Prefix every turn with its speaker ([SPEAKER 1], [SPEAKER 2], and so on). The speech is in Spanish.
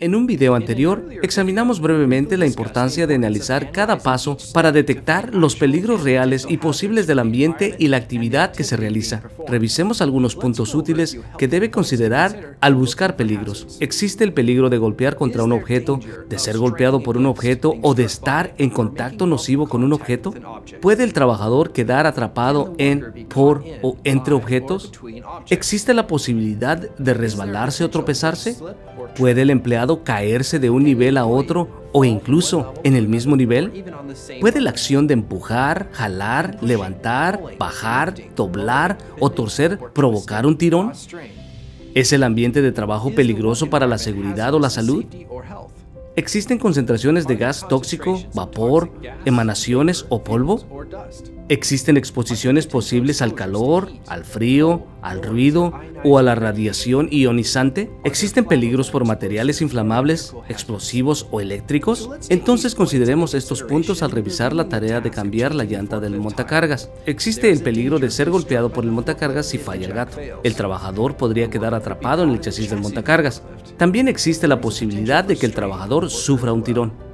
[SPEAKER 1] En un video anterior, examinamos brevemente la importancia de analizar cada paso para detectar los peligros reales y posibles del ambiente y la actividad que se realiza. Revisemos algunos puntos útiles que debe considerar al buscar peligros. Existe el peligro de golpear contra un objeto, de ser golpeado por un objeto o de estar en contacto nocivo con un objeto. ¿Puede el trabajador quedar atrapado en, por o entre objetos? ¿Existe la posibilidad de resbalarse o tropezarse? ¿Puede el empleado caerse de un nivel a otro o incluso en el mismo nivel? ¿Puede la acción de empujar, jalar, levantar, bajar, doblar o torcer provocar un tirón? ¿Es el ambiente de trabajo peligroso para la seguridad o la salud? ¿Existen concentraciones de gas tóxico, vapor, emanaciones o polvo? ¿Existen exposiciones posibles al calor, al frío, al ruido o a la radiación ionizante? ¿Existen peligros por materiales inflamables, explosivos o eléctricos? Entonces consideremos estos puntos al revisar la tarea de cambiar la llanta del montacargas. Existe el peligro de ser golpeado por el montacargas si falla el gato. El trabajador podría quedar atrapado en el chasis del montacargas. También existe la posibilidad de que el trabajador sufra un tirón.